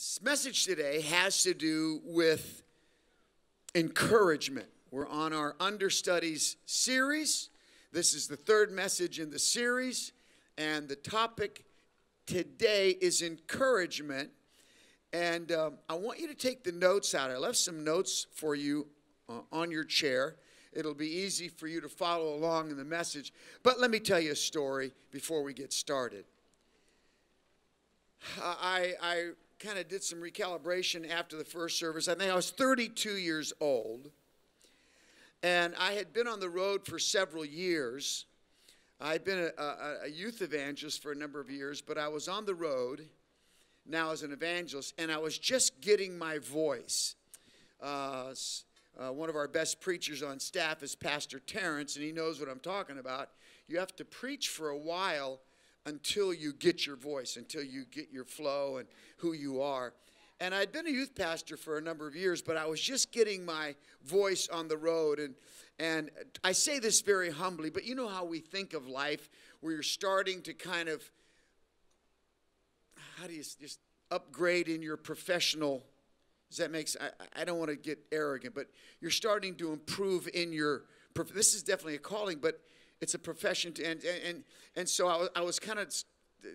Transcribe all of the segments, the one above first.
This message today has to do with encouragement. We're on our understudies series. This is the third message in the series, and the topic today is encouragement. And um, I want you to take the notes out. I left some notes for you uh, on your chair. It'll be easy for you to follow along in the message. But let me tell you a story before we get started. I, I kind of did some recalibration after the first service. I think I was 32 years old. And I had been on the road for several years. I'd been a, a, a, youth evangelist for a number of years, but I was on the road now as an evangelist, and I was just getting my voice. Uh, uh, one of our best preachers on staff is Pastor Terrence, and he knows what I'm talking about. You have to preach for a while until you get your voice, until you get your flow and who you are. And I'd been a youth pastor for a number of years, but I was just getting my voice on the road. And, and I say this very humbly, but you know how we think of life where you're starting to kind of, how do you just upgrade in your professional does that make sense? I, I don't want to get arrogant, but you're starting to improve in your. This is definitely a calling, but it's a profession. To, and, and, and so I was, I was kind of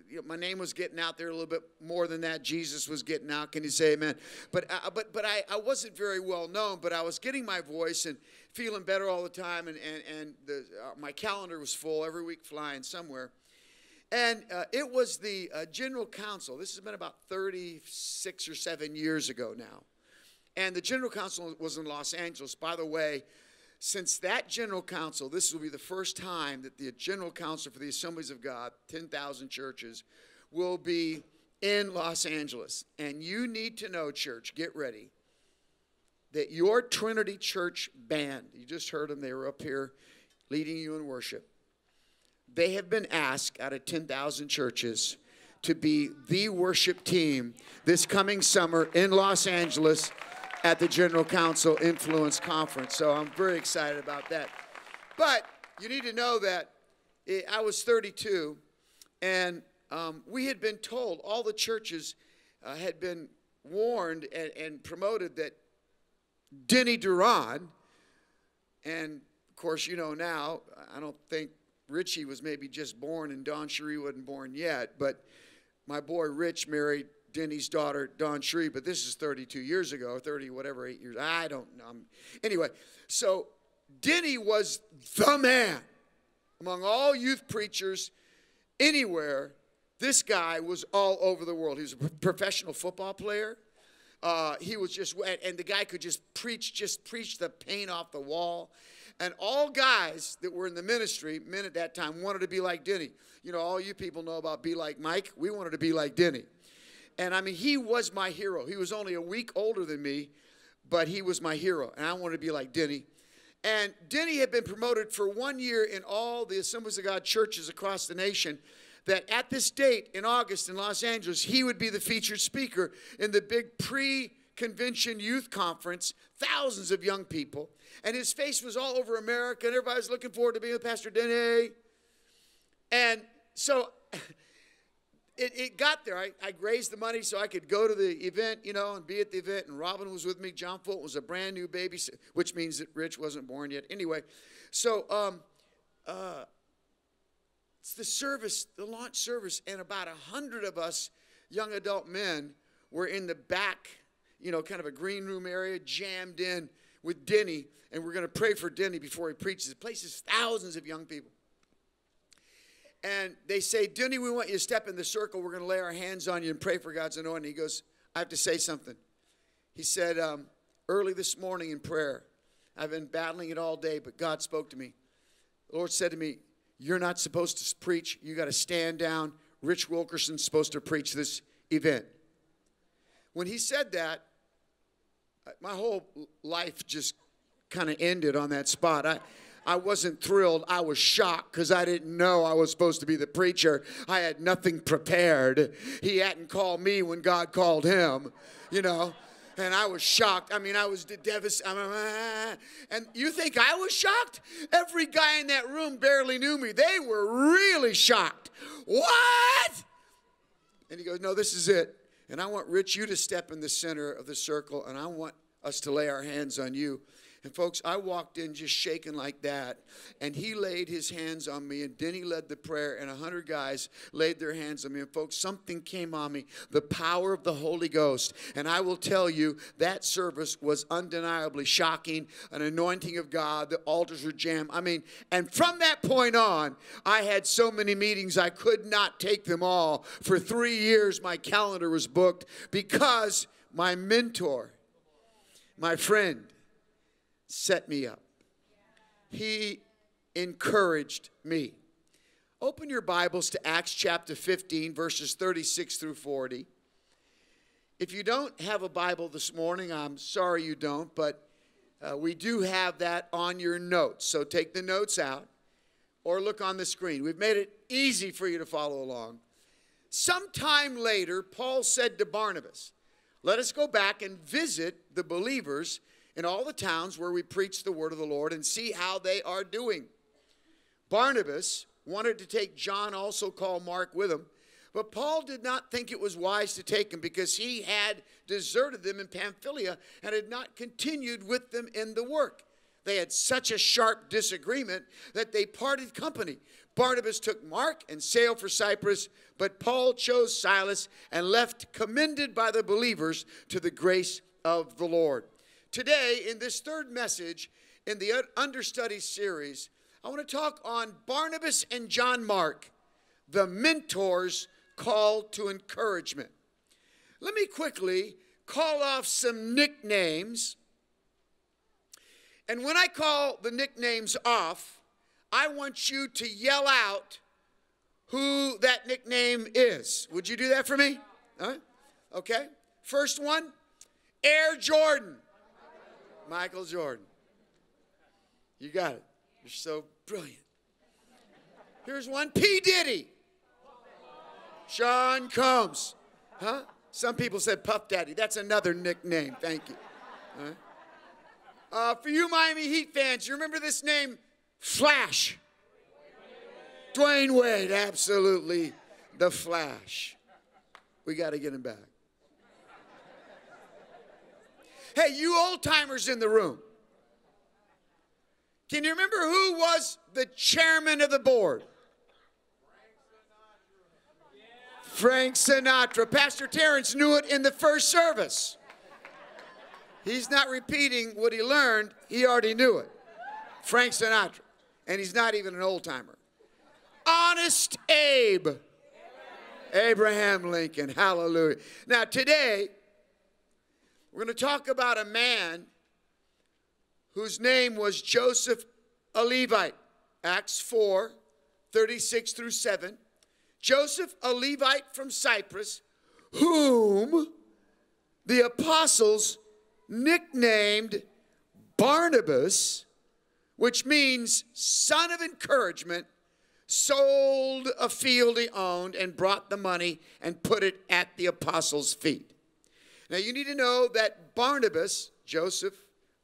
you know, my name was getting out there a little bit more than that. Jesus was getting out. Can you say amen? But, uh, but, but I, I wasn't very well known, but I was getting my voice and feeling better all the time. And, and, and the, uh, my calendar was full every week flying somewhere. And uh, it was the uh, General Council. This has been about 36 or 7 years ago now. And the General Council was in Los Angeles. By the way, since that General Council, this will be the first time that the General Council for the Assemblies of God, 10,000 churches, will be in Los Angeles. And you need to know, church, get ready, that your Trinity Church band, you just heard them, they were up here leading you in worship they have been asked out of 10,000 churches to be the worship team this coming summer in Los Angeles at the General Council Influence Conference. So I'm very excited about that. But you need to know that I was 32, and um, we had been told, all the churches uh, had been warned and, and promoted that Denny Duron, and of course, you know now, I don't think Richie was maybe just born and DawnChere wasn't born yet, but my boy Rich married Denny's daughter, DawnChere, but this is 32 years ago, 30, whatever, eight years. I don't know. Anyway, so Denny was the man among all youth preachers anywhere. This guy was all over the world. He was a professional football player. Uh, he was just, and the guy could just preach, just preach the paint off the wall. And all guys that were in the ministry, men at that time, wanted to be like Denny. You know, all you people know about Be Like Mike. We wanted to be like Denny. And I mean, he was my hero. He was only a week older than me, but he was my hero. And I wanted to be like Denny. And Denny had been promoted for one year in all the Assemblies of God churches across the nation. That at this date in August in Los Angeles, he would be the featured speaker in the big pre convention youth conference, thousands of young people and his face was all over America, and everybody was looking forward to being with Pastor Denny. And so it, it got there. I, I raised the money so I could go to the event, you know, and be at the event. And Robin was with me. John Fulton was a brand new baby, which means that Rich wasn't born yet. Anyway, so um, uh, it's the service, the launch service, and about a hundred of us young adult men were in the back, you know, kind of a green room area, jammed in with Denny, and we're going to pray for Denny before he preaches. It places thousands of young people. And they say, Denny, we want you to step in the circle. We're going to lay our hands on you and pray for God's anointing. He goes, I have to say something. He said, um, early this morning in prayer, I've been battling it all day, but God spoke to me. The Lord said to me, You're not supposed to preach. You got to stand down. Rich Wilkerson's supposed to preach this event. When he said that, my whole life just kind of ended on that spot. I, I wasn't thrilled. I was shocked because I didn't know I was supposed to be the preacher. I had nothing prepared. He hadn't called me when God called him, you know. And I was shocked. I mean, I was devastated. Uh, and you think I was shocked? Every guy in that room barely knew me. They were really shocked. What? And he goes, No, this is it. And I want Rich, you to step in the center of the circle, and I want us to lay our hands on you. And folks, I walked in just shaking like that, and he laid his hands on me, and then he led the prayer, and a hundred guys laid their hands on me. And folks, something came on me, the power of the Holy Ghost. And I will tell you, that service was undeniably shocking, an anointing of God. The altars were jammed. I mean, and from that point on, I had so many meetings, I could not take them all. For three years, my calendar was booked because my mentor, my friend, set me up. He encouraged me. Open your Bibles to Acts chapter 15, verses 36 through 40. If you don't have a Bible this morning, I'm sorry you don't, but uh, we do have that on your notes. So take the notes out or look on the screen. We've made it easy for you to follow along. Sometime later, Paul said to Barnabas, Let us go back and visit the believers in all the towns where we preach the word of the Lord and see how they are doing. Barnabas wanted to take John, also called Mark, with him, but Paul did not think it was wise to take him because he had deserted them in Pamphylia and had not continued with them in the work. They had such a sharp disagreement that they parted company. Barnabas took Mark and sailed for Cyprus, but Paul chose Silas and left, commended by the believers to the grace of the Lord. Today, in this third message in the understudy series, I want to talk on Barnabas and John Mark, the mentors call to encouragement. Let me quickly call off some nicknames. And when I call the nicknames off, I want you to yell out who that nickname is. Would you do that for me? Huh? Okay. First one Air Jordan. Michael Jordan. You got it. You're so brilliant. Here's one P. Diddy. Sean Combs. Huh? Some people said Puff Daddy. That's another nickname. Thank you. Uh, for you Miami Heat fans, you remember this name? Flash. Dwyane Wade, absolutely. The Flash. We got to get him back. Hey, you old timers in the room. Can you remember who was the chairman of the board? Frank Sinatra. Pastor Terrence knew it in the first service. He's not repeating what he learned, he already knew it. Frank Sinatra. And he's not even an old timer. Honest Abe. Abraham Lincoln. Hallelujah. Now, today, we're going to talk about a man whose name was Joseph a Levite. Acts 4 36 through 7. Joseph, a Levite from Cyprus, whom the apostles nicknamed Barnabas, which means son of encouragement, sold a field he owned and brought the money and put it at the apostles' feet. Now you need to know that Barnabas, Joseph,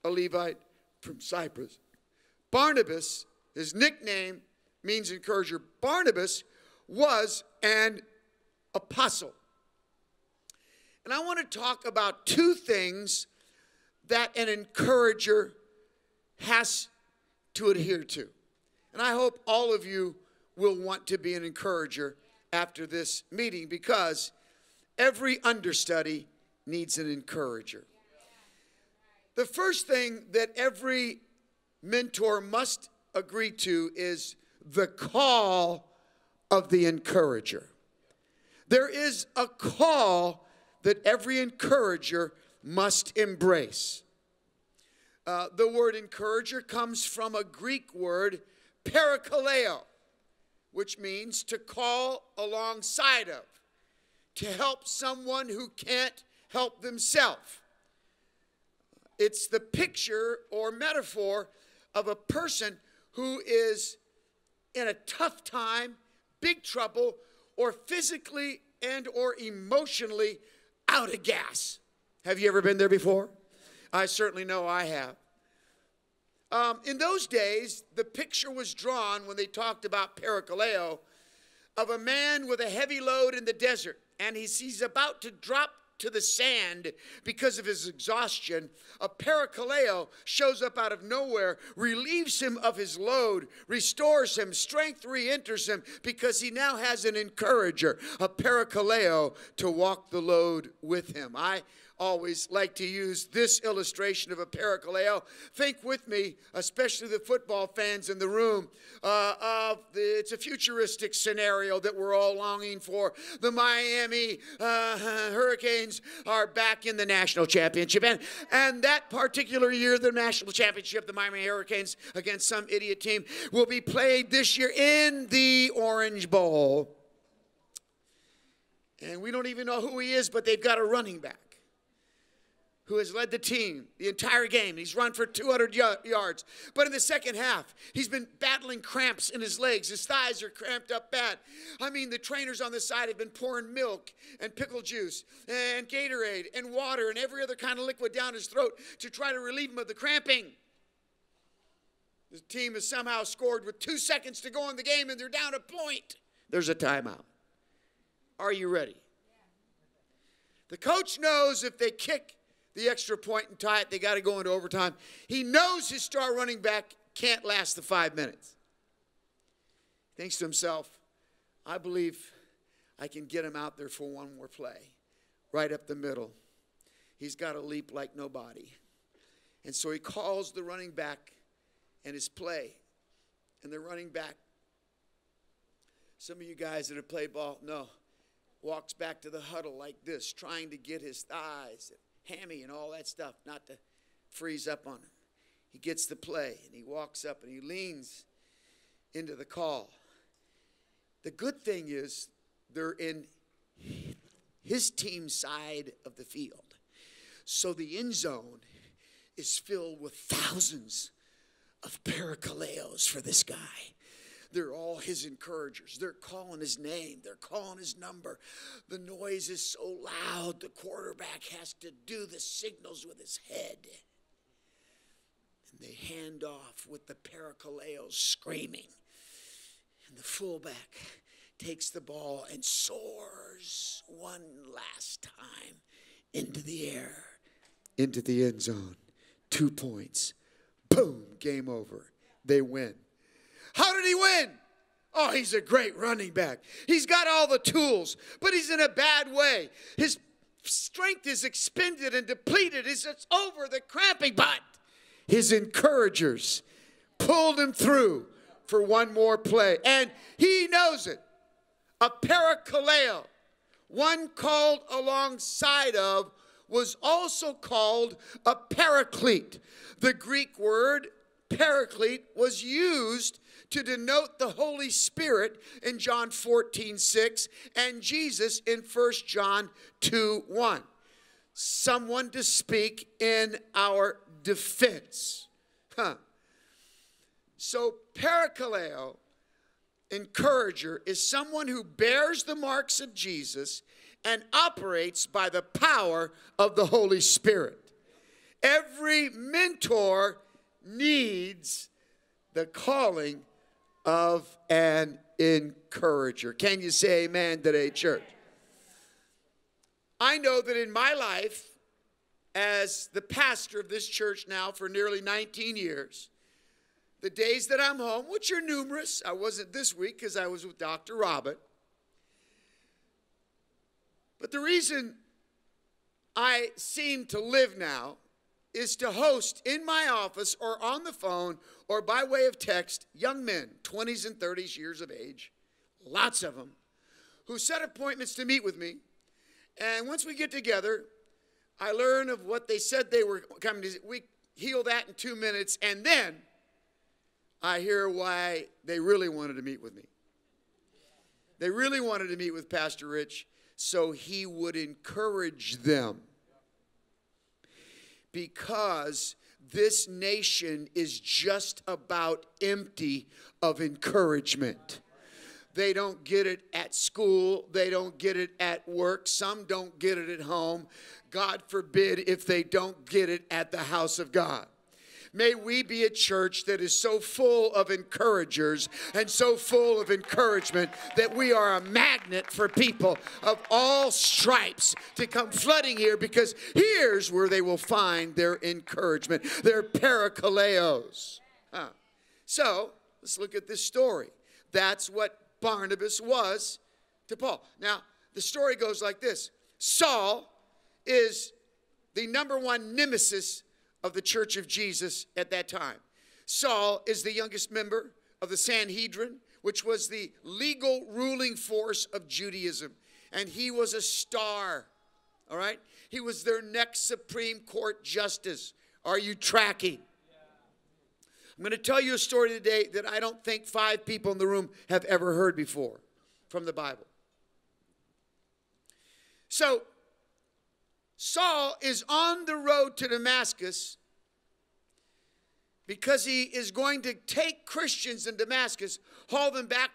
a Levite from Cyprus, Barnabas, his nickname means encourager. Barnabas was an apostle. And I want to talk about two things that an encourager has to adhere to. And I hope all of you will want to be an encourager after this meeting because every understudy needs an encourager. The first thing that every mentor must agree to is the call of the encourager. There is a call that every encourager must embrace. Uh, the word encourager comes from a Greek word, parakaleo, which means to call alongside of, to help someone who can't help themselves. It's the picture or metaphor of a person who is in a tough time, big trouble, or physically and or emotionally out of gas. Have you ever been there before? I certainly know I have. Um, in those days, the picture was drawn when they talked about parakaleo of a man with a heavy load in the desert and he's, he's about to drop to the sand because of his exhaustion, a parakaleo shows up out of nowhere, relieves him of his load, restores him, strength re enters him because he now has an encourager, a parakaleo to walk the load with him. I always like to use this illustration of a parakaleo. Think with me, especially the football fans in the room, uh, of the, it's a futuristic scenario that we're all longing for. The Miami uh, Hurricanes are back in the national championship, and and that particular year, the national championship, the Miami Hurricanes against some idiot team, will be played this year in the Orange Bowl. And we don't even know who he is, but they've got a running back who has led the team the entire game. He's run for 200 yards. But in the second half, he's been battling cramps in his legs. His thighs are cramped up bad. I mean, the trainers on the side have been pouring milk and pickle juice and Gatorade and water and every other kind of liquid down his throat to try to relieve him of the cramping. The team has somehow scored with two seconds to go in the game and they're down a point. There's a timeout. Are you ready? The coach knows if they kick the extra point and tie it. They got to go into overtime. He knows his star running back can't last the five minutes. Thinks to himself, I believe I can get him out there for one more play, right up the middle. He's got to leap like nobody. And so he calls the running back and his play. And the running back, some of you guys that have played ball know, walks back to the huddle like this, trying to get his thighs hammy and all that stuff, not to freeze up on him. He gets the play and he walks up and he leans into the call. The good thing is they're in his team side of the field. So the end zone is filled with thousands of parakaleos for this guy. They're all his encouragers. They're calling his name, they're calling his number. The noise is so loud, the quarterback has to do the signals with his head. And they hand off with the parakaleos screaming. And the fullback takes the ball and soars one last time into the air, into the end zone. Two points. Boom, game over. They win. How did he win? Oh, he's a great running back. He's got all the tools, but he's in a bad way. His strength is expended and depleted. It's over the cramping, but his encouragers pulled him through for one more play. And he knows it. A parakaleo, one called alongside of, was also called a paraclete. The Greek word paraclete was used to denote the Holy Spirit in John 14, 6, and Jesus in 1 John 2, 1. Someone to speak in our defense. Huh. So, parakaleo, encourager, is someone who bears the marks of Jesus and operates by the power of the Holy Spirit. Every mentor needs the calling of an encourager. Can you say amen today, church? I know that in my life, as the pastor of this church now for nearly 19 years, the days that I'm home, which are numerous, I wasn't this week because I was with Dr. Robert. But the reason I seem to live now is to host in my office or on the phone or by way of text young men, 20s and 30s years of age, lots of them, who set appointments to meet with me. And once we get together, I learn of what they said they were coming to. We heal that in two minutes, and then I hear why they really wanted to meet with me. They really wanted to meet with Pastor Rich so he would encourage them because this nation is just about empty of encouragement. They don't get it at school. They don't get it at work. Some don't get it at home. God forbid if they don't get it at the house of God. May we be a church that is so full of encouragers and so full of encouragement that we are a magnet for people of all stripes to come flooding here because here's where they will find their encouragement, their parakaleos. Huh. So let's look at this story. That's what Barnabas was to Paul. Now, the story goes like this Saul is the number one nemesis of the church of Jesus at that time. Saul is the youngest member of the Sanhedrin, which was the legal ruling force of Judaism. And he was a star, all right? He was their next Supreme Court justice. Are you tracking? I'm going to tell you a story today that I don't think five people in the room have ever heard before from the Bible. So, Saul is on the road to Damascus because he is going to take Christians in Damascus, haul them back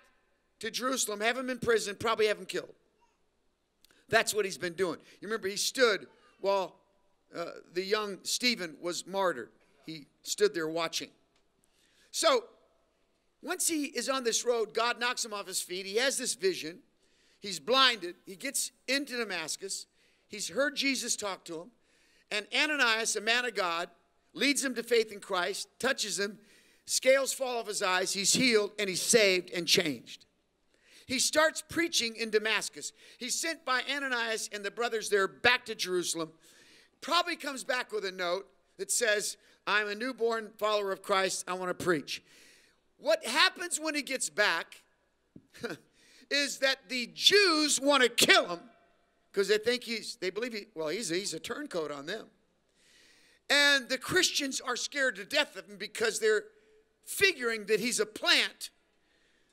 to Jerusalem, have them in prison, probably have them killed. That's what he's been doing. You remember, he stood while uh, the young Stephen was martyred. He stood there watching. So, once he is on this road, God knocks him off his feet. He has this vision. He's blinded. He gets into Damascus. He's heard Jesus talk to him. And Ananias, a man of God, leads him to faith in Christ, touches him, scales fall off his eyes, he's healed, and he's saved and changed. He starts preaching in Damascus. He's sent by Ananias and the brothers there back to Jerusalem. Probably comes back with a note that says, I'm a newborn follower of Christ. I want to preach. What happens when he gets back is that the Jews want to kill him because they think he's, they believe he, well, he's, he's a turncoat on them. And the Christians are scared to death of him because they're figuring that he's a plant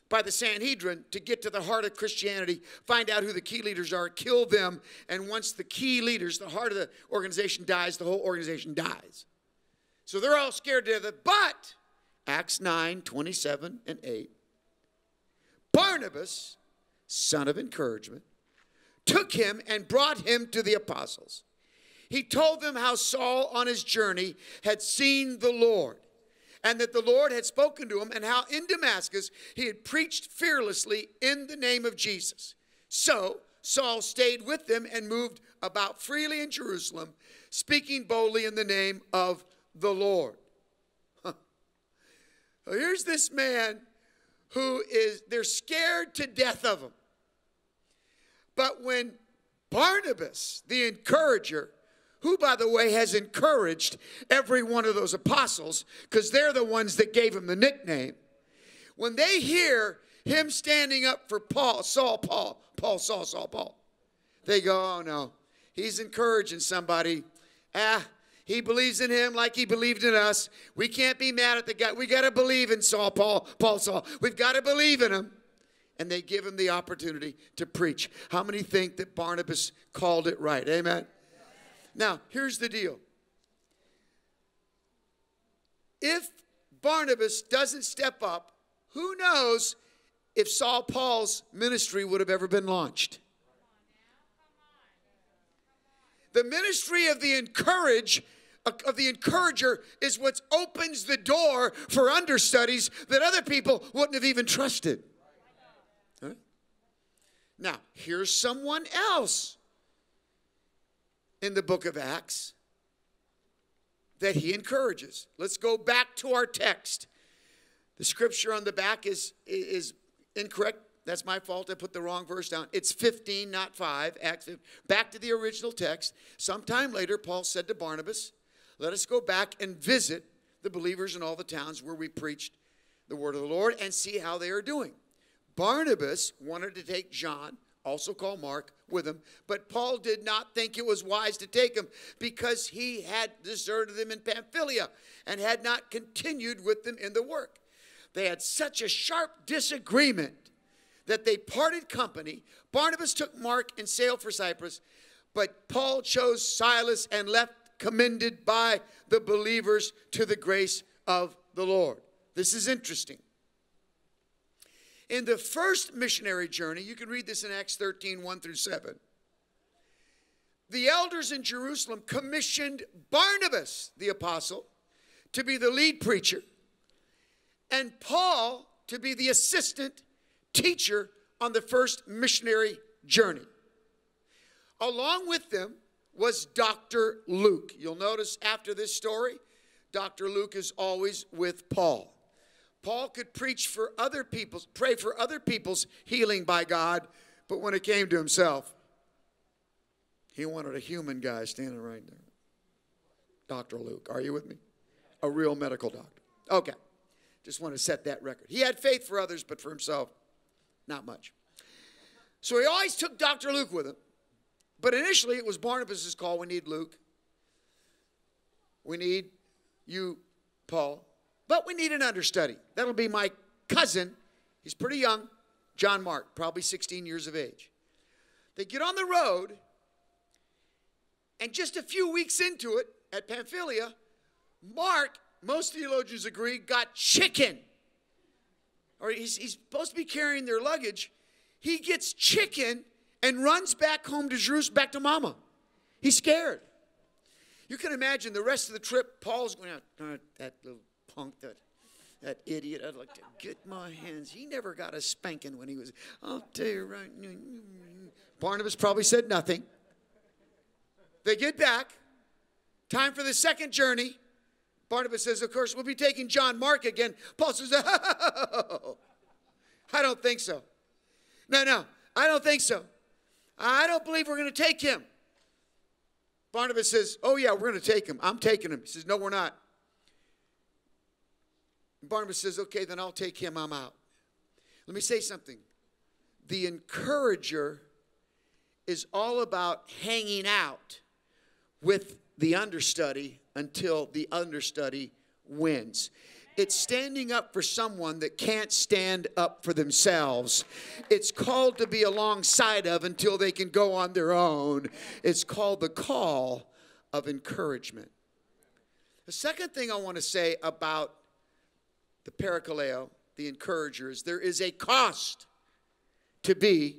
by the Sanhedrin to get to the heart of Christianity, find out who the key leaders are, kill them, and once the key leaders, the heart of the organization dies, the whole organization dies. So they're all scared to death. But Acts 9, 27 and 8, Barnabas, son of encouragement, took him and brought him to the apostles. He told them how Saul on his journey had seen the Lord and that the Lord had spoken to him and how in Damascus he had preached fearlessly in the name of Jesus. So Saul stayed with them and moved about freely in Jerusalem, speaking boldly in the name of the Lord. Huh. Here's this man who is, they're scared to death of him. But when Barnabas, the encourager, who, by the way, has encouraged every one of those apostles because they're the ones that gave him the nickname, when they hear him standing up for Paul, Saul, Paul, Paul, Saul, Saul, Paul, they go, oh no, he's encouraging somebody. Ah, he believes in him like he believed in us. We can't be mad at the guy. We got to believe in Saul, Paul, Paul, Saul. We've got to believe in him and they give him the opportunity to preach. How many think that Barnabas called it right? Amen. Now, here's the deal. If Barnabas doesn't step up, who knows if Saul Paul's ministry would have ever been launched? The ministry of the encourage of the encourager is what opens the door for understudies that other people wouldn't have even trusted. Now, here's someone else in the book of Acts that he encourages. Let's go back to our text. The scripture on the back is, is incorrect. That's my fault. I put the wrong verse down. It's 15, not 5. Acts 15. Back to the original text. Sometime later, Paul said to Barnabas, Let us go back and visit the believers in all the towns where we preached the word of the Lord and see how they are doing. Barnabas wanted to take John, also called Mark, with him, but Paul did not think it was wise to take him because he had deserted them in Pamphylia and had not continued with them in the work. They had such a sharp disagreement that they parted company. Barnabas took Mark and sailed for Cyprus, but Paul chose Silas and left commended by the believers to the grace of the Lord. This is interesting. In the first missionary journey, you can read this in Acts 13 1 through 7. The elders in Jerusalem commissioned Barnabas, the apostle, to be the lead preacher, and Paul to be the assistant teacher on the first missionary journey. Along with them was Dr. Luke. You'll notice after this story, Dr. Luke is always with Paul. Paul could preach for other people's, pray for other people's healing by God, but when it came to himself, he wanted a human guy standing right there. Dr. Luke, are you with me? A real medical doctor. Okay. Just want to set that record. He had faith for others, but for himself, not much. So he always took Dr. Luke with him. But initially, it was Barnabas' call. We need Luke. We need you, Paul. But we need an understudy. That'll be my cousin. He's pretty young, John Mark, probably 16 years of age. They get on the road, and just a few weeks into it at Pamphylia, Mark, most theologians agree, got chicken. Or he's, he's supposed to be carrying their luggage. He gets chicken and runs back home to Jerusalem, back to mama. He's scared. You can imagine the rest of the trip, Paul's going out, that little punk, that, that idiot. I'd like to get my hands. He never got a spanking when he was, I'll tell you right. Barnabas probably said nothing. They get back. Time for the second journey. Barnabas says, Of course, we'll be taking John Mark again. Paul says, oh, I don't think so. No, no, I don't think so. I don't believe we're going to take him. Barnabas says, Oh, yeah, we're going to take him. I'm taking him. He says, No, we're not. Barnabas says, Okay, then I'll take him. I'm out. Let me say something. The encourager is all about hanging out with the understudy until the understudy wins. It's standing up for someone that can't stand up for themselves. It's called to be alongside of until they can go on their own. It's called the call of encouragement. The second thing I want to say about the parakaleo, the encourager, is there is a cost to be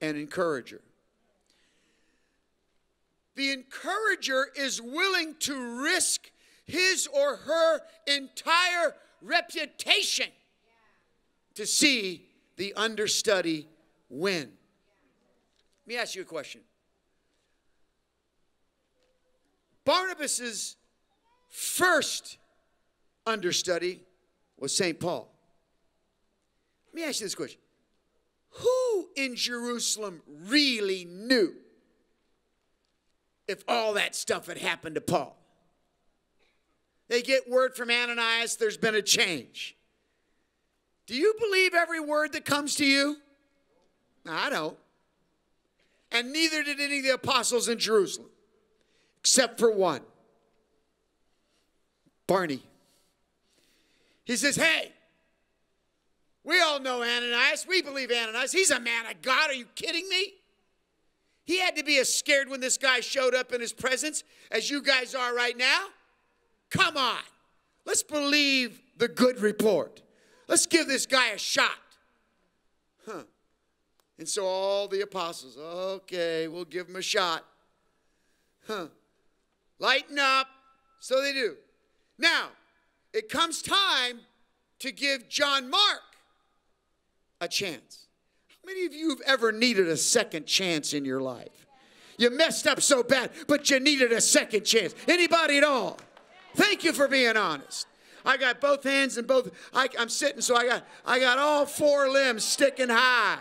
an encourager. The encourager is willing to risk his or her entire reputation to see the understudy win. Let me ask you a question. Barnabas's first understudy was St. Paul. Let me ask you this question. Who in Jerusalem really knew if all that stuff had happened to Paul? They get word from Ananias, there's been a change. Do you believe every word that comes to you? I don't. And neither did any of the apostles in Jerusalem, except for one Barney. He says, Hey, we all know Ananias. We believe Ananias. He's a man of God. Are you kidding me? He had to be as scared when this guy showed up in his presence as you guys are right now. Come on. Let's believe the good report. Let's give this guy a shot. Huh. And so all the apostles, okay, we'll give him a shot. Huh. Lighten up. So they do. Now, it comes time to give John Mark a chance. How many of you have ever needed a second chance in your life? You messed up so bad, but you needed a second chance. Anybody at all? Thank you for being honest. I got both hands and both. I, am sitting, so I got I got all four limbs sticking high.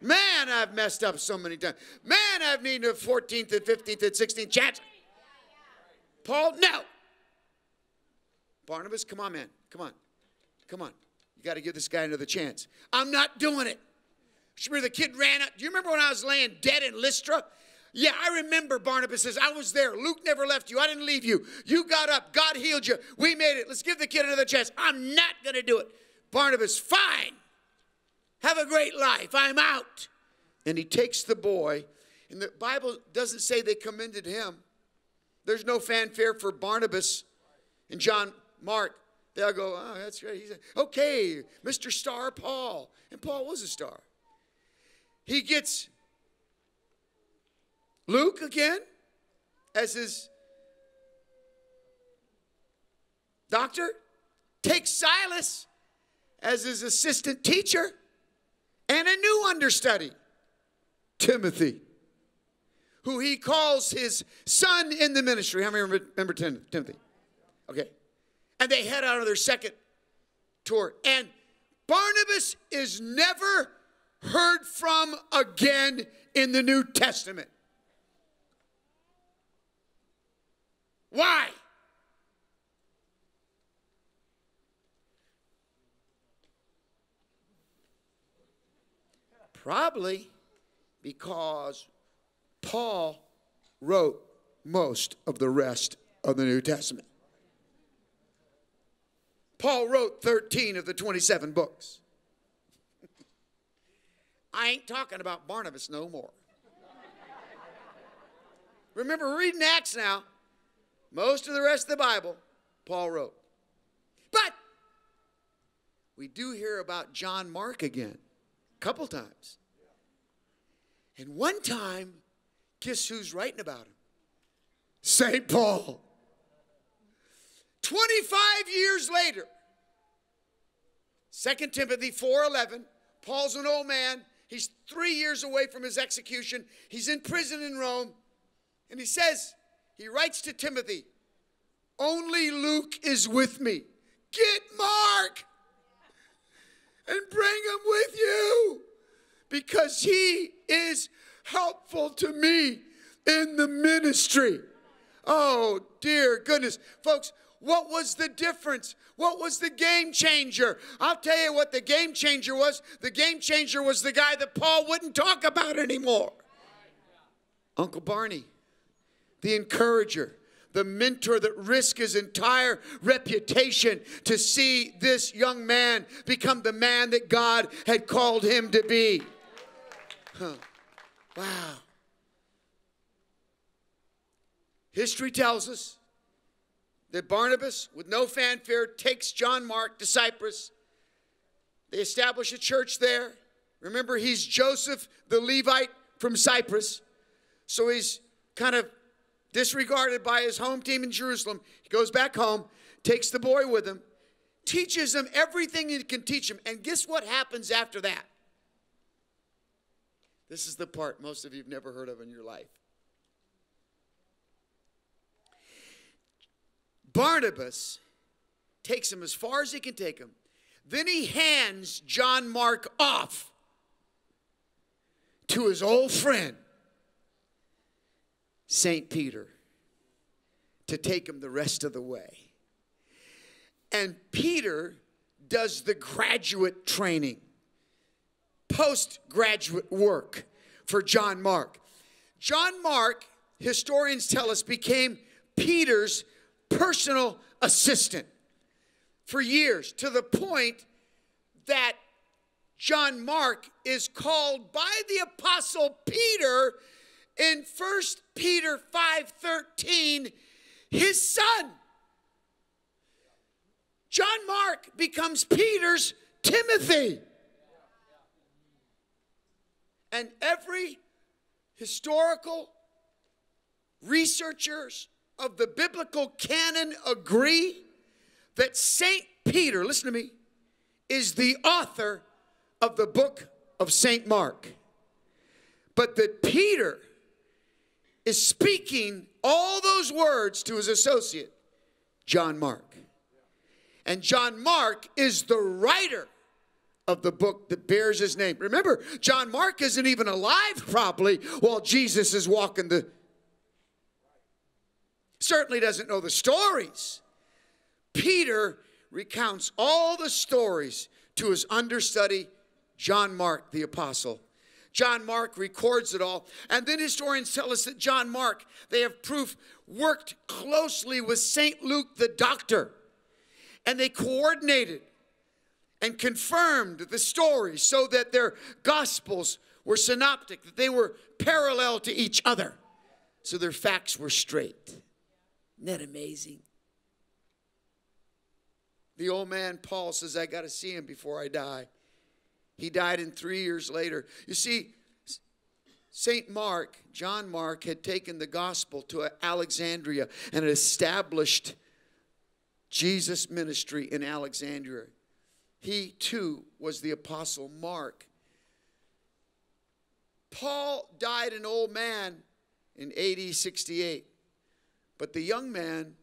Man, I've messed up so many times. Man, I've needed a 14th and 15th and 16th chance. Paul, no. Barnabas, come on, man. Come on. Come on. You got to give this guy another chance. I'm not doing it. Remember the kid ran up. Do you remember when I was laying dead in Lystra? Yeah, I remember Barnabas says, I was there. Luke never left you. I didn't leave you. You got up. God healed you. We made it. Let's give the kid another chance. I'm not going to do it. Barnabas, fine. Have a great life. I'm out. And he takes the boy, and the Bible doesn't say they commended him. There's no fanfare for Barnabas and John Mark. They'll go, oh, that's great. He said, okay, Mr. Star Paul. And Paul was a star. He gets Luke again as his doctor, takes Silas as his assistant teacher and a new understudy, Timothy, who he calls his son in the ministry. How many remember, remember Timothy? Okay. And they head out on their second tour. And Barnabas is never heard from again in the New Testament. Why? Probably because Paul wrote most of the rest of the New Testament. Paul wrote 13 of the 27 books. I ain't talking about Barnabas no more. Remember, we're reading Acts now. Most of the rest of the Bible, Paul wrote. But we do hear about John Mark again, a couple times. And one time, guess who's writing about him? St. Paul. 25 years later, 2 Timothy 4:11, Paul's an old man. He's 3 years away from his execution. He's in prison in Rome. And he says, he writes to Timothy, "Only Luke is with me. Get Mark and bring him with you because he is helpful to me in the ministry." Oh, dear goodness. Folks, what was the difference? What was the game changer? I'll tell you what the game changer was. The game changer was the guy that Paul wouldn't talk about anymore Uncle Barney, the encourager. The mentor that risked his entire reputation to see this young man become the man that God had called him to be. Huh. Wow. History tells us that Barnabas, with no fanfare, takes John Mark to Cyprus. They establish a church there. Remember, he's Joseph the Levite from Cyprus. So he's kind of disregarded by his home team in Jerusalem. He goes back home, takes the boy with him, teaches him everything he can teach him. And guess what happens after that? This is the part most of you have never heard of in your life. Barnabas takes him as far as he can take him. Then he hands John Mark off to his old friend, St. Peter, to take him the rest of the way. And Peter does the graduate training, postgraduate work for John Mark. John Mark, historians tell us, became Peter's personal assistant for years to the point that John Mark is called by the apostle Peter in 1 Peter 5:13 his son. John Mark becomes Peter's Timothy. And every historical researchers of the biblical canon agree that St. Peter, listen to me, is the author of the book of St. Mark. But that Peter is speaking all those words to his associate, John Mark. And John Mark is the writer of the book that bears his name. Remember, John Mark isn't even alive probably while Jesus is walking the certainly doesn't know the stories. Peter recounts all the stories to his understudy, John Mark, the apostle. John Mark records it all. And then historians tell us that John Mark, they have proof, worked closely with St. Luke the doctor. And they coordinated and confirmed the stories so that their gospels were synoptic, that they were parallel to each other. So their facts were straight. Isn't that amazing? The old man, Paul, says, I got to see him before I die. He died in three years later. You see, St. Mark, John Mark, had taken the gospel to Alexandria and established Jesus' ministry in Alexandria. He too was the apostle Mark. Paul died an old man in AD 68, but the young man,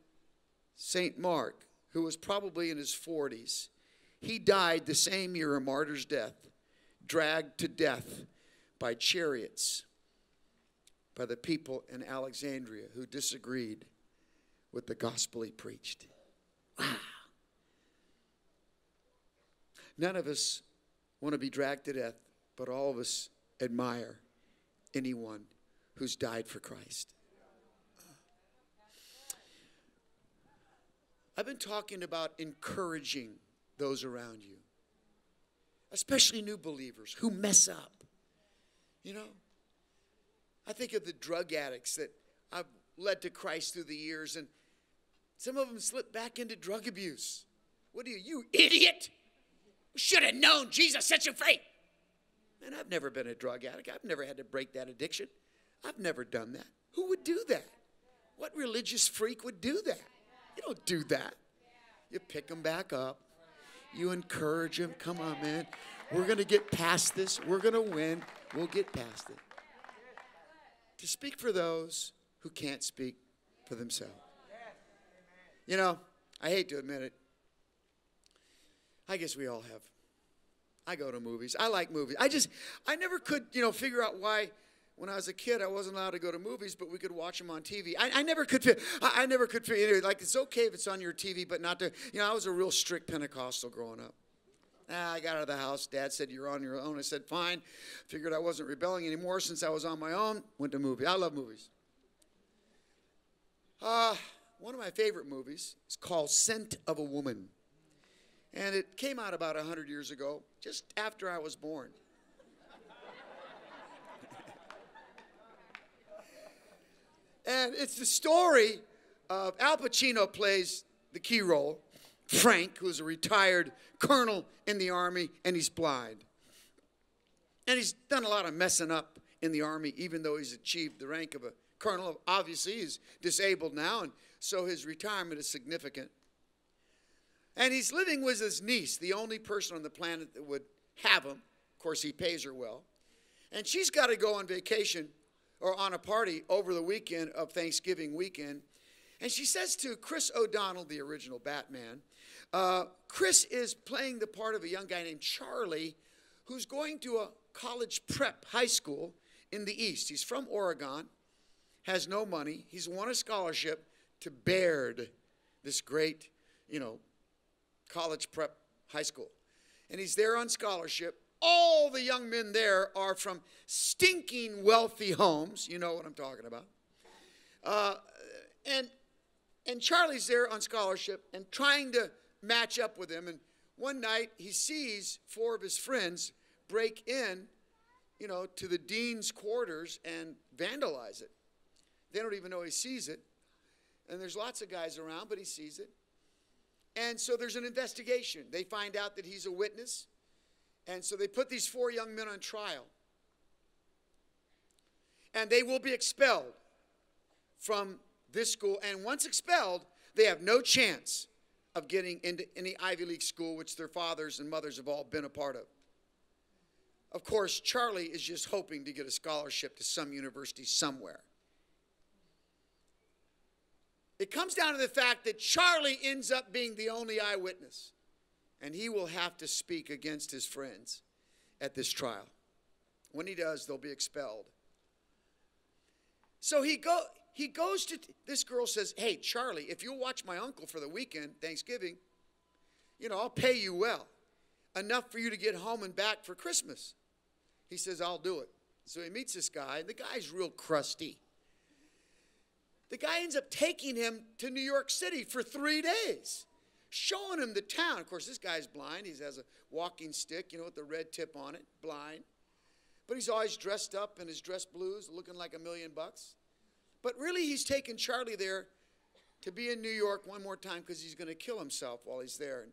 St. Mark, who was probably in his 40s, he died the same year a martyr's death, dragged to death by chariots by the people in Alexandria who disagreed with the gospel he preached. Wow. None of us want to be dragged to death, but all of us admire anyone who's died for Christ. I've been talking about encouraging those around you, especially new believers who mess up. You know, I think of the drug addicts that I've led to Christ through the years, and some of them slip back into drug abuse. What are you, you idiot? Should have known Jesus set you free. And I've never been a drug addict. I've never had to break that addiction. I've never done that. Who would do that? What religious freak would do that? You don't do that. You pick them back up. You encourage them. Come on, man. We're going to get past this. We're going to win. We'll get past it. To speak for those who can't speak for themselves. You know, I hate to admit it. I guess we all have. I go to movies. I like movies. I just, I never could, you know, figure out why when I was a kid, I wasn't allowed to go to movies, but we could watch them on TV. I, I never could, I, I never could figure, like, it's okay if it's on your TV, but not to, you know, I was a real strict Pentecostal growing up. Ah, I got out of the house. Dad said, You're on your own. I said, Fine. Figured I wasn't rebelling anymore since I was on my own. Went to movie. I love movies. Uh, one of my favorite movies is called Scent of a Woman. And it came out about 100 years ago, just after I was born. And it's the story of Al Pacino plays the key role, Frank, who's a retired colonel in the army, and he's blind. And he's done a lot of messing up in the army, even though he's achieved the rank of a colonel. Obviously, he's disabled now, and so his retirement is significant. And he's living with his niece, the only person on the planet that would have him. Of course, he pays her well. And she's got to go on vacation or on a party over the weekend of Thanksgiving weekend. And she says to Chris O'Donnell, the original Batman, uh, Chris is playing the part of a young guy named Charlie who's going to a college prep high school in the East. He's from Oregon, has no money. He's won a scholarship to Baird, this great, you know, college prep high school. And he's there on scholarship. All the young men there are from stinking wealthy homes. You know what I'm talking about. Uh, and, and Charlie's there on scholarship and trying to match up with him. And one night he sees four of his friends break in, you know, to the dean's quarters and vandalize it. They don't even know he sees it. And there's lots of guys around, but he sees it. And so there's an investigation. They find out that he's a witness. And so they put these four young men on trial. And they will be expelled from this school. And once expelled, they have no chance of getting into any Ivy League school, which their fathers and mothers have all been a part of. Of course, Charlie is just hoping to get a scholarship to some university somewhere. It comes down to the fact that Charlie ends up being the only eyewitness, and he will have to speak against his friends at this trial. When he does, they'll be expelled. So he go he goes to this girl says, "Hey, Charlie, if you'll watch my uncle for the weekend, Thanksgiving, you know, I'll pay you well, enough for you to get home and back for Christmas." He says, "I'll do it." So he meets this guy, and the guy's real crusty. The guy ends up taking him to New York City for three days, showing him the town. Of course, this guy's blind. He has a walking stick, you know, with the red tip on it, blind. But he's always dressed up in his dress blues, looking like a million bucks. But really, he's taking Charlie there to be in New York one more time because he's going to kill himself while he's there.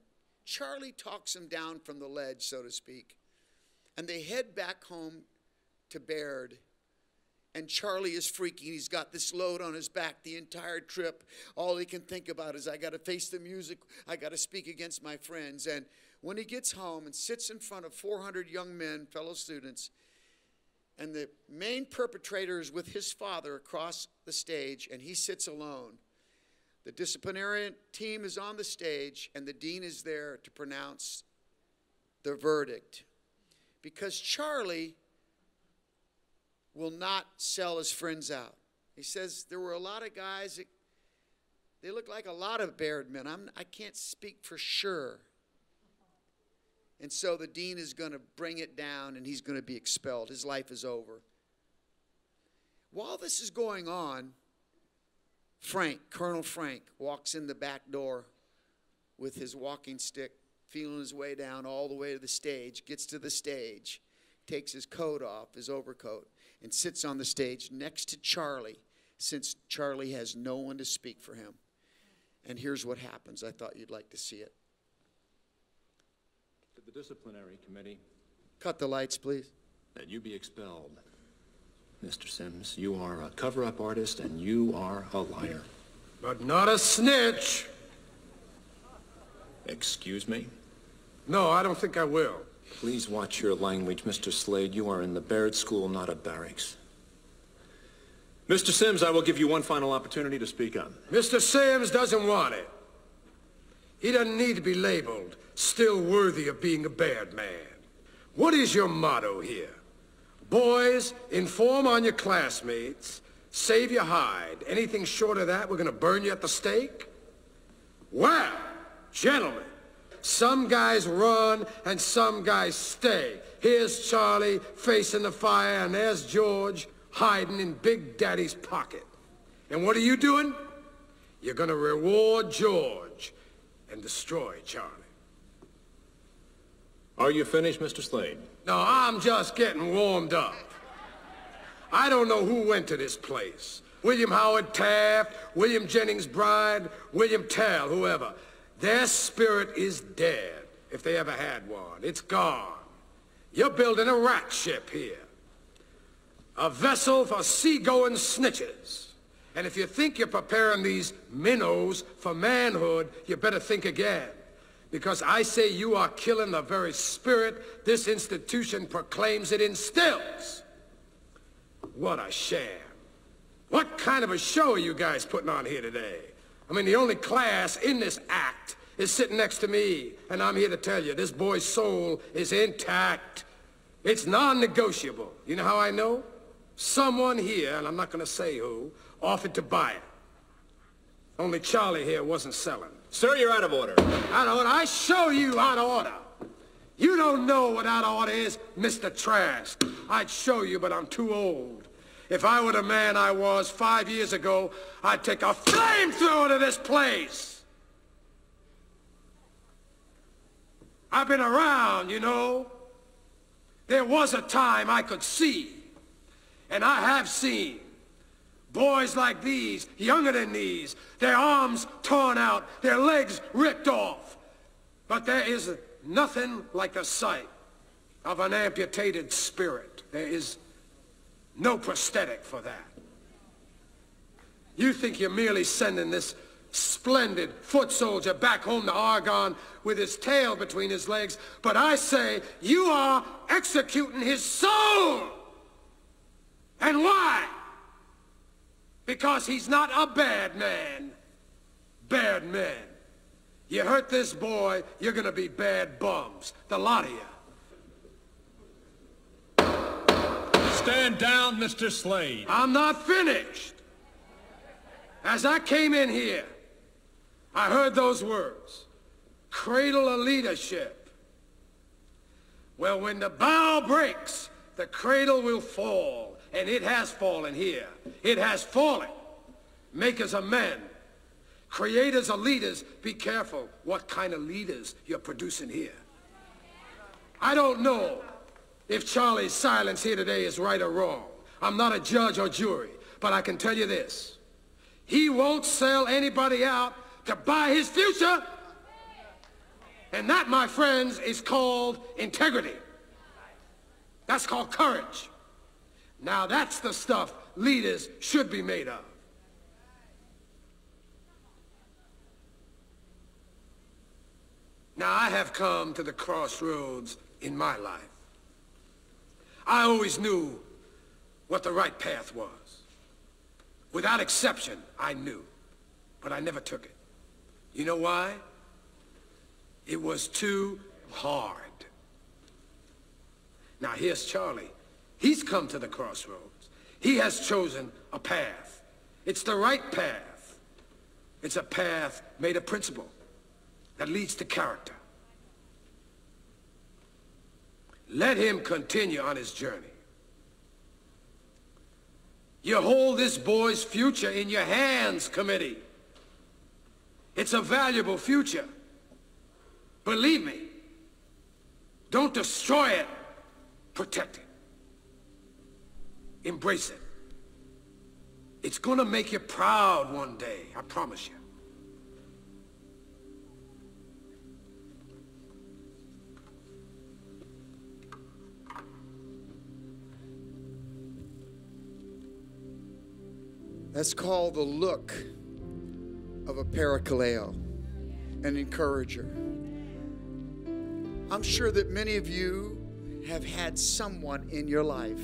Charlie talks him down from the ledge, so to speak. And they head back home to Baird and Charlie is freaking. He's got this load on his back the entire trip. All he can think about is, I got to face the music. I got to speak against my friends. And when he gets home and sits in front of 400 young men, fellow students, and the main perpetrator is with his father across the stage, and he sits alone. The disciplinary team is on the stage, and the dean is there to pronounce the verdict. Because Charlie will not sell his friends out. He says there were a lot of guys that they look like a lot of Baird men. I'm, I can't speak for sure. And so the dean is going to bring it down and he's going to be expelled. His life is over. While this is going on, Frank, Colonel Frank, walks in the back door with his walking stick, feeling his way down all the way to the stage, gets to the stage, takes his coat off, his overcoat, and sits on the stage next to Charlie, since Charlie has no one to speak for him. And here's what happens. I thought you'd like to see it. To the disciplinary committee, Cut the lights, please. that you be expelled. Mr. Sims, you are a cover-up artist and you are a liar. But not a snitch. Excuse me? No, I don't think I will. Please watch your language, Mr. Slade. You are in the Baird School, not a barracks. Mr. Sims, I will give you one final opportunity to speak on. Mr. Sims doesn't want it. He doesn't need to be labeled still worthy of being a Baird man. What is your motto here? Boys, inform on your classmates, save your hide. Anything short of that, we're gonna burn you at the stake? Well, gentlemen, some guys run and some guys stay. Here's Charlie facing the fire and there's George hiding in Big Daddy's pocket. And what are you doing? You're gonna reward George and destroy Charlie. Are you finished, Mr. Slade? No, I'm just getting warmed up. I don't know who went to this place. William Howard Taft, William Jennings Bryan, William Tell, whoever. Their spirit is dead, if they ever had one. It's gone. You're building a rat ship here. A vessel for seagoing snitches. And if you think you're preparing these minnows for manhood, you better think again. Because I say you are killing the very spirit this institution proclaims it instills. What a sham. What kind of a show are you guys putting on here today? I mean, the only class in this act is sitting next to me, and I'm here to tell you, this boy's soul is intact. It's non-negotiable. You know how I know? Someone here, and I'm not going to say who, offered to buy it. Only Charlie here wasn't selling. Sir, you're out of order. Out of order? I show you out of order. You don't know what out of order is, Mr. Trask. I'd show you, but I'm too old. If I were the man I was five years ago, I'd take a flamethrower to this place. I've been around, you know. There was a time I could see, and I have seen, boys like these, younger than these, their arms torn out, their legs ripped off. But there is nothing like the sight of an amputated spirit. There is no prosthetic for that. You think you're merely sending this splendid foot soldier back home to Oregon with his tail between his legs, but I say you are executing his soul. And why? Because he's not a Baird man. Baird men. You hurt this boy, you're gonna be Baird bums. The lot of you. Stand down, Mr. Slade. I'm not finished. As I came in here, I heard those words. Cradle of leadership. Well, when the bough breaks, the cradle will fall. And it has fallen here. It has fallen. Makers of men. Creators of leaders. Be careful what kind of leaders you're producing here. I don't know if Charlie's silence here today is right or wrong. I'm not a judge or jury, but I can tell you this. He won't sell anybody out to buy his future. And that, my friends, is called integrity. That's called courage. Now that's the stuff leaders should be made of. Now I have come to the crossroads in my life. I always knew what the right path was. Without exception, I knew, but I never took it. You know why? It was too hard. Now here's Charlie. He's come to the crossroads. He has chosen a path. It's the right path. It's a path made of principle that leads to character. Let him continue on his journey. You hold this boy's future in your hands, committee. It's a valuable future. Believe me, don't destroy it, protect it. Embrace it. It's gonna make you proud one day, I promise you. That's called the look of a parakaleo, an encourager. I'm sure that many of you have had someone in your life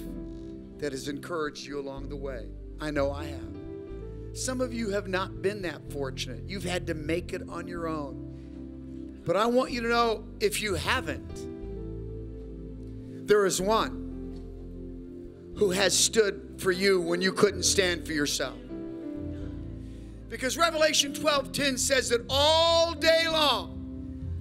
that has encouraged you along the way. I know I have. Some of you have not been that fortunate. You've had to make it on your own. But I want you to know if you haven't, there is one who has stood for you when you couldn't stand for yourself. Because Revelation 12:10 says that all day long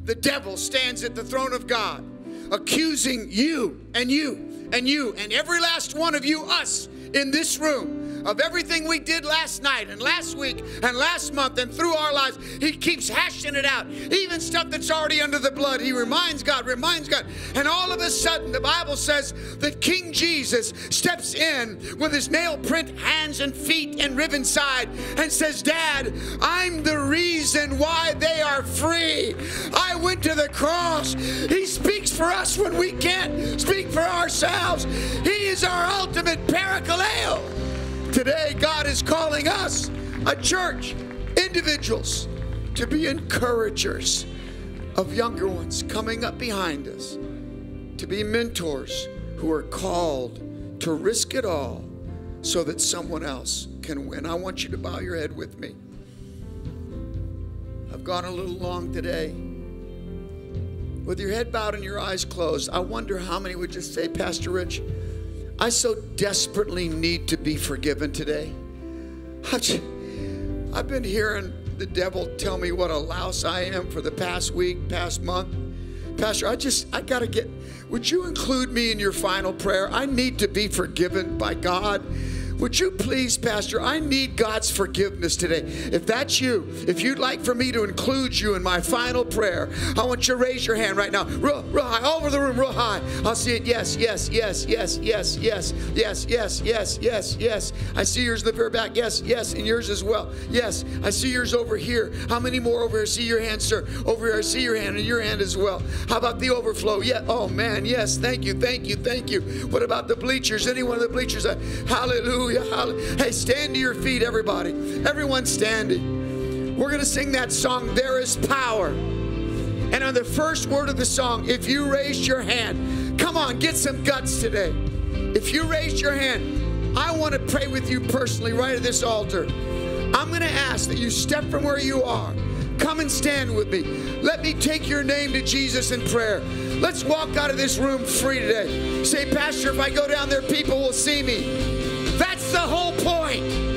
the devil stands at the throne of God accusing you and you and you and every last one of you us in this room of everything we did last night and last week and last month and through our lives. He keeps hashing it out. Even stuff that's already under the blood. He reminds God, reminds God. And all of a sudden, the Bible says that King Jesus steps in with his nail print hands and feet and riven side and says, Dad, I'm the reason why they are free. I went to the cross. He speaks for us when we can't speak for ourselves. He is our ultimate parakaleo. Today, God is calling us, a church, individuals, to be encouragers of younger ones coming up behind us, to be mentors who are called to risk it all so that someone else can win. I want you to bow your head with me. I've gone a little long today. With your head bowed and your eyes closed, I wonder how many would just say, Pastor Rich, I so desperately need to be forgiven today. I've been hearing the devil tell me what a louse I am for the past week, past month. Pastor, I just, I got to get, would you include me in your final prayer? I need to be forgiven by God. Would you please, Pastor? I need God's forgiveness today. If that's you, if you'd like for me to include you in my final prayer, I want you to raise your hand right now. Real, real high, all over the room, real high. I'll see it. Yes, yes, yes, yes, yes, yes, yes, yes, yes, yes, yes. I see yours in the very back. Yes, yes, and yours as well. Yes, I see yours over here. How many more over here? See your hand, sir. Over here, I see your hand and your hand as well. How about the overflow? Yeah. Oh man, yes. Thank you, thank you, thank you. What about the bleachers? Any one of the bleachers? Uh, hallelujah. Hallelujah. Hey, stand to your feet, everybody. Everyone standing. We're going to sing that song, There is Power. And on the first word of the song, if you raised your hand, come on, get some guts today. If you raised your hand, I want to pray with you personally right at this altar. I'm going to ask that you step from where you are. Come and stand with me. Let me take your name to Jesus in prayer. Let's walk out of this room free today. Say, Pastor, if I go down there, people will see me. That's the whole point.